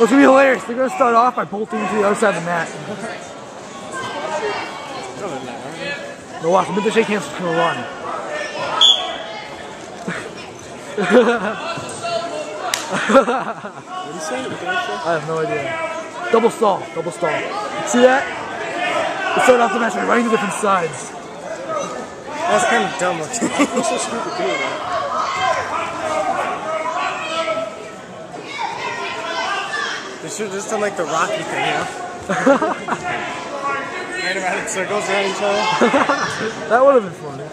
It's gonna be hilarious. They're gonna start off by bolting to the other side of the mat. No, watch. Mid to shake hands. Gonna run. What you say? I have no idea. Double stall. Double stall. See that? They start off the match by running to different sides. That's kind of dumb looking. So stupid doing that. They should have just done like the Rocky thing, you know? Ran around in circles around each other. That would have been funny.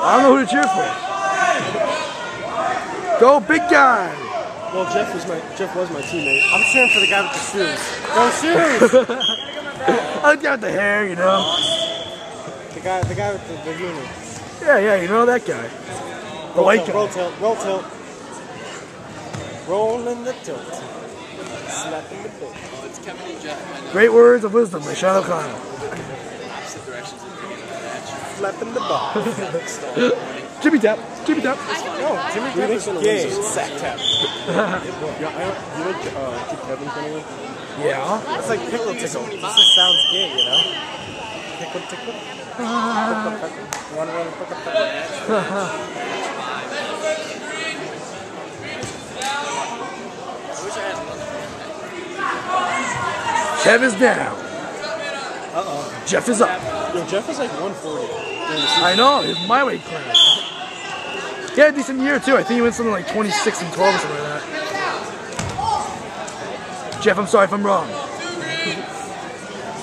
I don't know who to cheer for. Go, big guy! Well, Jeff was my Jeff was my teammate. I'm cheering for the guy with the shoes. Go shoes! I like the guy with the hair, you know. the guy, the guy with the, the uni. Yeah, yeah, you know that guy. The Roll white tilt, roll guy. tilt, roll tilt. Rolling the tilt. Slapping the bit. Well, it's Kevin and Jeff. Great words of wisdom by Sean O'Connell. Opposite directions at the beginning of the match. Slapping the ball. Jimmy tap, Jimmy tap. No, Jimmy Graham is gay. Sack tap. Yeah, I don't, you like uh, Keith Evans anyway? Yeah. That's like pickle tickle. This just sounds gay, you know? Pickle tickle. Pickle peckle. One one pickle peckle. Kev is down. Uh-oh. Jeff is up. Yo, Jeff is like 140 during the season. I know, he's my weight class. He had a decent year too. I think he went something like 26 and 12 or something like that. Jeff, I'm sorry if I'm wrong.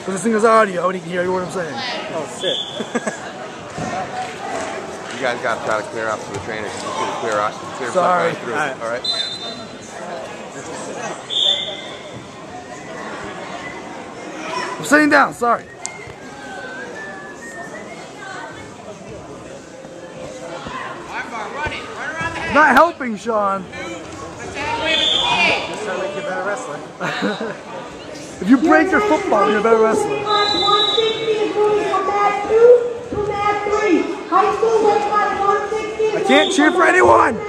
But this thing is audio, and he can hear what I'm saying. Oh, shit. You guys got to try to clear out for the trainers. Just get a clear out, clear Sorry. right through. All right. All right. I'm sitting down, sorry. Not helping, Sean. If you break your football, you're a better wrestler. Class 160 is moving from mat 2 to mat 3. High school weight class 160 is I can't cheer for anyone.